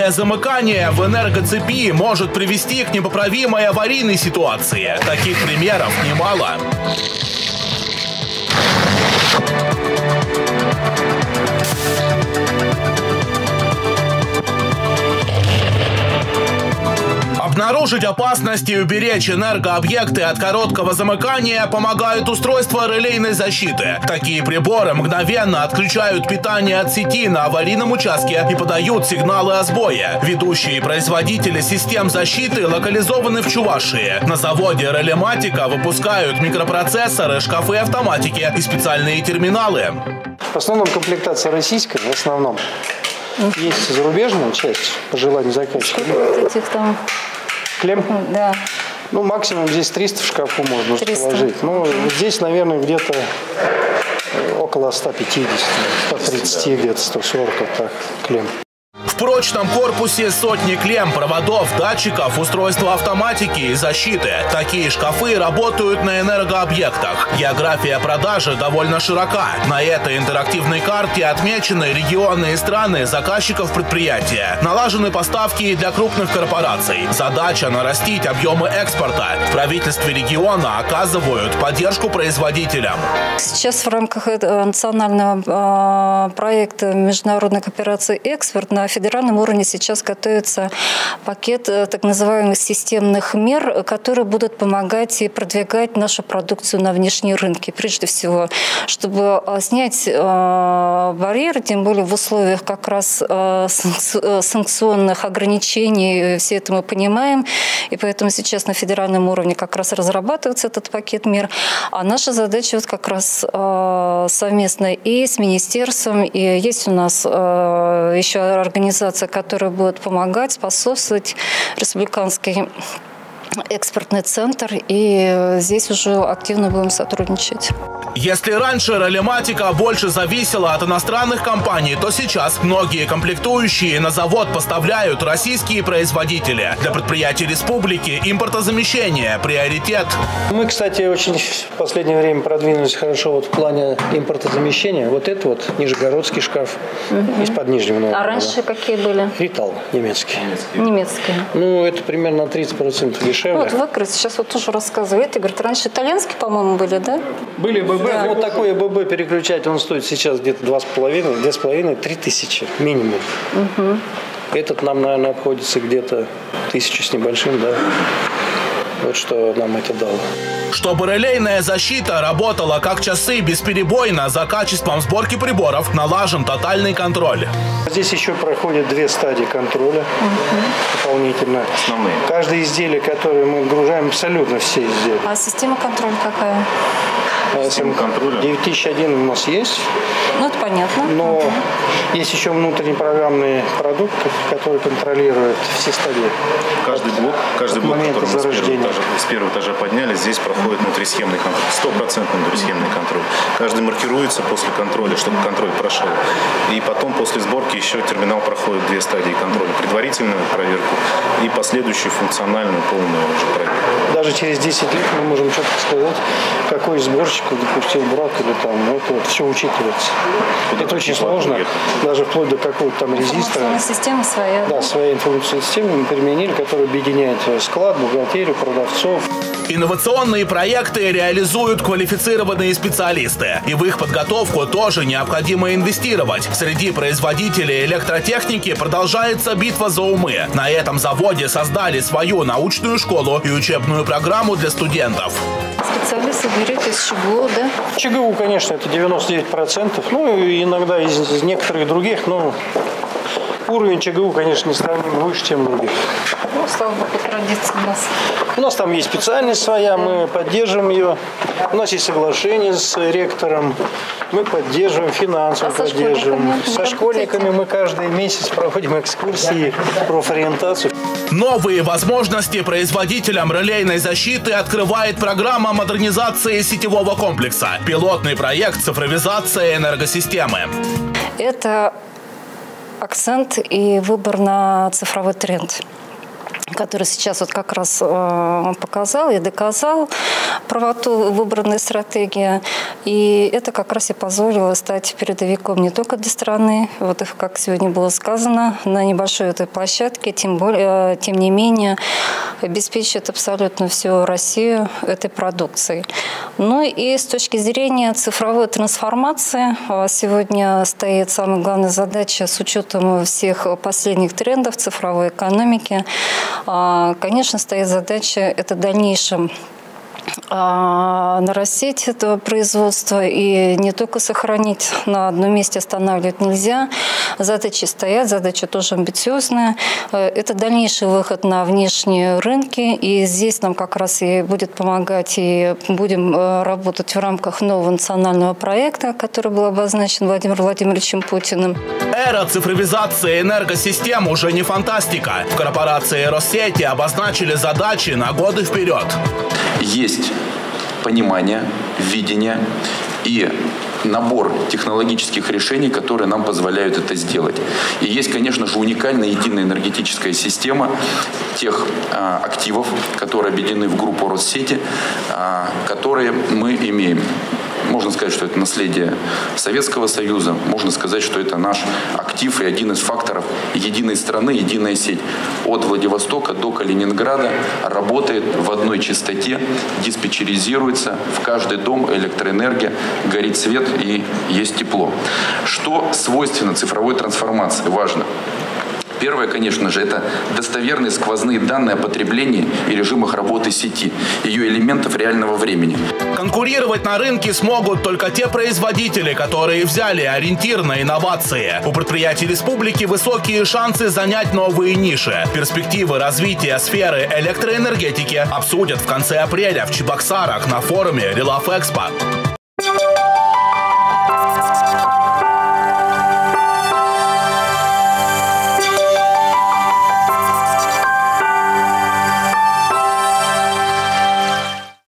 Резкое замыкание в энергоцепи может привести к непоправимой аварийной ситуации. Таких примеров немало. Обнаружить опасности и уберечь энергообъекты от короткого замыкания помогают устройства релейной защиты. Такие приборы мгновенно отключают питание от сети на аварийном участке и подают сигналы о сбое. Ведущие производители систем защиты локализованы в Чувашии. На заводе Релематика выпускают микропроцессоры, шкафы автоматики и специальные терминалы. В основном комплектация российская, в основном. Есть зарубежная часть по желанию заказчика. Этих там Клем? Да. Ну, максимум здесь 300 в шкафу можно 300. положить. Ну, здесь, наверное, где-то э, около 150, 130, где-то 140, вот так, клем. В прочном корпусе сотни клем, проводов, датчиков, устройства автоматики и защиты. Такие шкафы работают на энергообъектах. География продажи довольно широка. На этой интерактивной карте отмечены регионы и страны заказчиков предприятия. Налажены поставки для крупных корпораций. Задача нарастить объемы экспорта. В правительстве региона оказывают поддержку производителям. Сейчас в рамках этого национального э, проекта международной кооперации «Экспорт» на федеральном уровне сейчас готовится пакет э, так называемых системных мер, которые будут помогать и продвигать нашу продукцию на внешние рынки. Прежде всего, чтобы э, снять э, барьеры, тем более в условиях как раз санкци- санкционных ограничений, все это мы понимаем, и поэтому сейчас на федеральном уровне как раз разрабатывается этот пакет мер. А наша задача вот как раз совместно и с министерством, и есть у нас еще организация, которая будет помогать, способствовать республиканский экспортный центр, и здесь уже активно будем сотрудничать. Если раньше релематика больше зависела от иностранных компаний, то сейчас многие комплектующие на завод поставляют российские производители. Для предприятий республики импортозамещение – приоритет. Мы, кстати, очень в последнее время продвинулись хорошо вот в плане импортозамещения. Вот это вот нижегородский шкаф из-под Нижнего А Новгорода. раньше какие были? Ритал немецкий. Немецкие. Ну, это примерно на 30% Ну, дешевле. вот выкрыть сейчас вот тоже рассказывает. Игорь, ты раньше итальянские, по-моему, были, да? Были ББ, вот такой ББ переключатель, он стоит сейчас где-то 2,5, 2,5-3 тысячи минимум. Этот нам, наверное, обходится где-то тысячу с небольшим, да. Вот что нам это дало. Чтобы релейная защита работала как часы бесперебойно за качеством сборки приборов, налажен тотальный контроль. Здесь еще проходят две стадии контроля дополнительно. Основные. Каждое изделие, которое мы отгружаем, абсолютно все изделия. А система контроля какая? Система контроля. 9001 у нас есть, Ну, это понятно. но есть еще внутренний программный продукт, который контролирует все стадии. Каждый блок, каждый блок, который мы с первого, этажа, с первого этажа подняли, здесь проходит внутрисхемный контроль. Стопроцентный внутрисхемный контроль. Каждый маркируется после контроля, чтобы контроль прошел. И потом после сборки еще терминал проходит две стадии контроля. Предварительную проверку и последующую функциональную полную уже проверку. Даже через 10 лет мы можем четко сказать, какой сборщик допустил брак или там, ну, это вот все учитывается. Куда это очень сложно, платы даже вплоть до какого-то там резистора. Информационная система своя. Да, своя информационная система мы применили, которая объединяет склад, бухгалтерию, продавцов. Инновационные проекты реализуют квалифицированные специалисты. И в их подготовку тоже необходимо инвестировать. Среди производителей электротехники продолжается битва за умы. На этом заводе создали свою научную школу и учебную программу для студентов. Специалисты берете из ЧГУ, да? ЧГУ, конечно, это 99%. Ну, иногда из, из некоторых других, но уровень ЧГУ, конечно, несравнимо выше, чем других. Ну, слава богу, традиция у нас. У нас там есть специальность своя, мы поддерживаем ее. У нас есть соглашение с ректором. Мы поддерживаем, финансово А со поддерживаем. школьниками не Со школьниками мы каждый месяц проводим экскурсии, профориентацию. Новые возможности производителям релейной защиты открывает программа модернизации сетевого комплекса. Пилотный проект цифровизация энергосистемы. Это акцент и выбор на цифровой тренд. Который сейчас вот как раз э, показал и доказал правоту выбранной стратегии. И это как раз и позволило стать передовиком не только для страны, вот как сегодня было сказано, на небольшой этой площадке, тем, более, э, тем не менее обеспечит абсолютно всю Россию этой продукцией. Ну и с точки зрения цифровой трансформации э, сегодня стоит самая главная задача с учетом всех последних трендов цифровой экономики конечно, стоит задача это дальнейшем а, нарастить это производство и не только сохранить на одном месте останавливать нельзя. Задачи стоят, задача тоже амбициозная. Э, это дальнейший выход на внешние рынки, и здесь нам как раз и будет помогать, и будем э, работать в рамках нового национального проекта, который был обозначен Владимиром Владимировичем Путиным. Эра цифровизации энергосистем уже не фантастика. В корпорации Россети обозначили задачи на годы вперед. Есть понимание, видение и набор технологических решений, которые нам позволяют это сделать. И есть, конечно же, уникальная единая энергетическая система тех э, активов, которые объединены в группу Россети, э, которые мы имеем. Можно сказать, что это наследие Советского Союза. Можно сказать, что это наш актив и один из факторов единой страны, единая сеть. От Владивостока до Калининграда работает в одной частоте, диспетчеризируется, в каждый дом электроэнергия, горит свет и есть тепло. Что свойственно цифровой трансформации? Важно. Первое, конечно же, это достоверные сквозные данные о потреблении и режимах работы сети, ее элементов реального времени. Конкурировать на рынке смогут только те производители, которые взяли ориентир на инновации. У предприятий республики высокие шансы занять новые ниши. Перспективы развития сферы электроэнергетики обсудят в конце апреля в Чебоксарах на форуме Релаф Экспо.